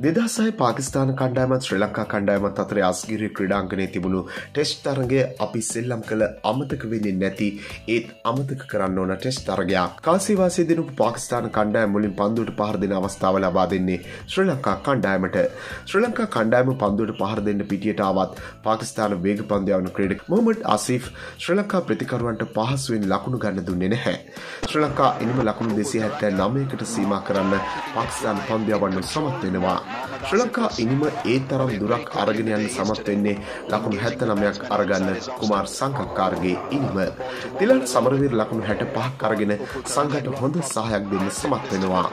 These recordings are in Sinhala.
දෙදසයි පාකිස්ාන කණ්ඩෑමත් ශ්‍රී ලංකා කණ්ඩෑමත් අතර අස්ගිරි ක්‍රඩාංගනය තිබුණු ටෙස්් තරගේ අපි සෙල්ලම් කළ අමතක වෙන්නේ නැති ඒත් අමතක කරන්න ඕන ටෙස්් තරගයක්. කාසිවාසේ දෙනු පාකිස්ාන කණ්ඩෑම මුලින් පන්දුට පහරදින අවස්ථාව ලබා දෙන්නේ ශ්‍රී ලංකා කණ්ඩෑමට ශ්‍රී ලංකා කණ්ඩෑම පන්දුට පහර දෙන්න පිටියටාවත් පාකිස්ාන වේග පන්දයාවන ක්‍රඩක් මොමට අසිෆ් ශ්‍රී ලංකා ප්‍රතිකරුවන්ට පහසුවෙන් ලකුණු ගන්න දුන්නේ නැහැ. ශ්‍රී ලංකා එනිම ලකුණු දෙසි හැත්තෑ නමයකට සීම කරන්න පාකිස්ාන් පන්දයාවන්න සමත් වෙනවා. ශ්‍රී ලංකා ඉනිම ඒ තරම් දුරක් අරගෙන යන්න සමත් වෙන්නේ ලකුණු 79ක් අරගන්න කුමාර් සංකක්කාරගේ ඉනිම. තිලන් සමරවීර ලකුණු 65ක් අරගෙන සංඝට හොඳ සහායක් දෙන්න සමත් වෙනවා.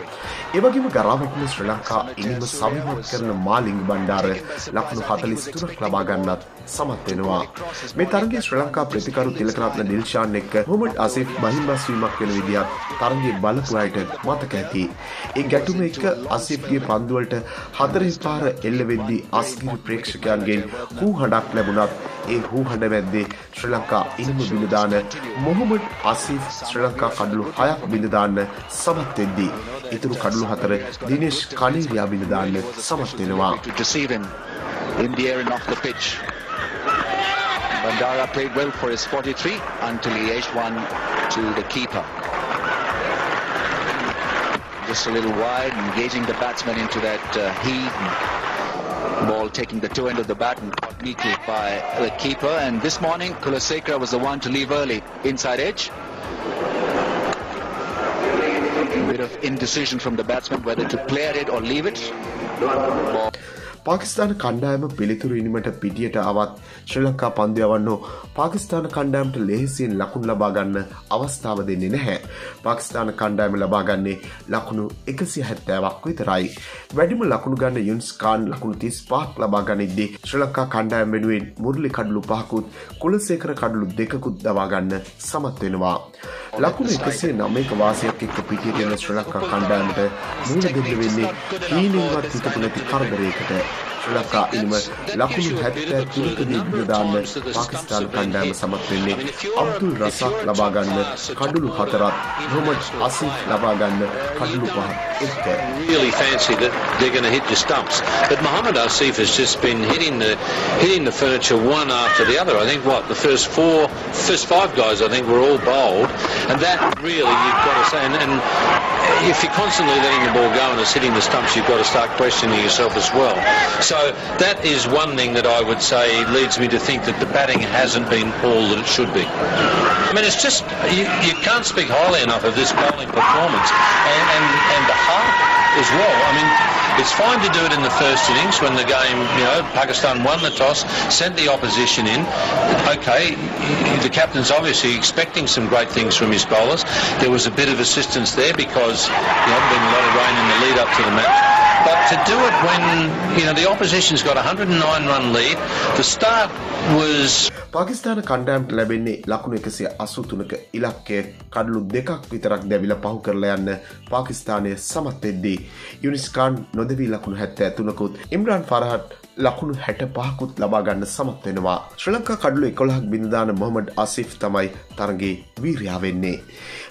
ඒ වගේම ගරාවටන ශ්‍රී ලංකා ඉනිම සමීප කරන මාලිංග බණ්ඩාර ලකුණු 43ක් ලබා ගන්නත් සමත් වෙනවා. මේ තරගයේ ශ්‍රී ලංකා ප්‍රතිකරු තිලකරත්න දිල්ෂාන් එක්ක මොහමඩ් අසිෆ් බහිම්බස් වීමක් වෙන විදිහත් තරගයේ බලපු අයට මතක ඇති. ඒ ගැටුම එක්ක අසිෆ්ගේ පන්දුවලට හතරහි පාර එල්ල වෙද්දී අස්ගිරි ප්‍රේක්ෂකයන්ගෙන් හූ හඬක් ලැබුණත් ඒ හූ හඬ වැද්දේ ශ්‍රී ලංකා ඉනිම බිඳදාන මොහොමඩ් අසිෆ් ශ්‍රී ලංකා කඩලු හයක් බිඳදාන්න සමත් වෙද්දී ඉතුරු කඩලු හතර දිනේෂ් කණීරියා බිඳදාන්න සමත් වෙනවා. In the air and off the pitch. Bandara played well for his 43 until he edged one to the keeper. Just a little wide, engaging the batsman into that uh, heave. Ball taking the two end of the bat and caught neatly by the keeper. And this morning, Kulasekara was the one to leave early inside edge. A bit of indecision from the batsman whether to play at it or leave it. Ball. Pakistan කණ්ඩායම පිළිතුරීමට පිටියට අවත් ශ්‍රී ලංකා පන්දයවන්න පාකිස්ාන කණ්ඩායමට ලෙහිසියෙන් ලකුණ ලබාගන්න අවස්ථාව දෙන්නේ නැහැ. පාකිස්ාන කණ්ඩායම ලබාගන්නේ ලකුණු එකසි හැත්තෑවක් විතරයි. වැඩිම ලකුණු ගන්න යුන්ස්කාන් ලකුණු තිස් පාක් ලබාගනිද්දී ශ්‍රී ලංකා කණ්ඩායම් වෙනුවෙන් මුරලි කඩලු පහකුත් කුලසේකර කඩලු දෙකකුත් දවාගන්න සමත් වෙනවා. ලකුණු එකසේ නමයක වාසයක් එක්ක පිටියන ශ්‍රී ලංකා කණ්ඩායමට මුණ දෙන්න වෙන්නේ හීනින්වත් හිතපු නැති කරදරයකට ශ්‍රී ලංකා ඉනිම ලකුණු හැත්තෑ තුනකදී විදාන්න පාකිස්තාන කණ්ඩෑම සමත් වෙන්නේ අබ්දුල් රසක් ලබාගන්න කඩුළු හතරත් මොහමඩ් අසිෆ් ලබාගන්න කඩුළු පහත් එක්ක really fancy that they're going to hit the stumps but Mohammed Asif has just been hitting the hitting the furniture one after the other I think what the first four first five guys I think were all bowled and that really you've got to say and, and if you're constantly letting the ball go and it's hitting the stumps you've got to start questioning yourself as well so so that is one thing that I would say leads me to think that the batting hasn't been all that it should be. I mean, it's just, you, you can't speak highly enough of this bowling performance and, and, and the heart as well. I mean, it's fine to do it in the first innings when the game, you know, Pakistan won the toss, sent the opposition in. Okay, the captain's obviously expecting some great things from his bowlers. There was a bit of assistance there because there hadn't been a lot of rain in the lead up to the match. But to do it when, you know, the opposition's got a 109 run lead, the start was... Pakistan කණ්ඩෑම්ට ලැබෙන්නේ ලකුණු එකසිය අසුතුනක ඉලක්කය. කඩලු දෙකක් විතරක් දැවිල පහු කරලා යන්න පාකිස්ානය සමත්වෙද්දී යුනිස්කාන් නොදවී ලකුණු හැත්ත ඇතුනකුත් ඉම්රාන් පරහට ලකුණු හැට පහකුත් ලබාගන්න සමත් වෙනවා. ශ්‍ර ලංකා කඩලු එකොළහක් බිඳදාන මොහමඩ් අසිෆ් තමයි තරගේ වීරයා වෙන්නේ.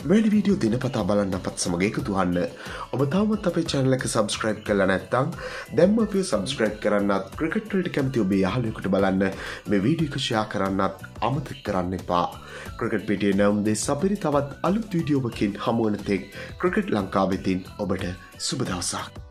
වැඩි වීඩියෝ දිනපතා බලන්න අපත් සමග එකතුවන්න. ඔබ තවමත් අපේ චැනලක සබස්ක්‍රයිබ් කල නැත්තං දැම්ම අපිය සබස්ක්‍රයිබ් කරන්නත් ක්‍රිකට්වලට කැමති ඔබේ යහලයකුට බලන්න මේ වීඩියකෂයා කරන්නත් අමතක් කරන්න එපා. ක්‍රිකට් පිටිය නැවම්දේ සපරි තවත් අලුත් වීඩියෝවකින් හමුවනතෙක් ක්‍රිකට් ලංකාවෙතින් ඔබට සුබදවසක්.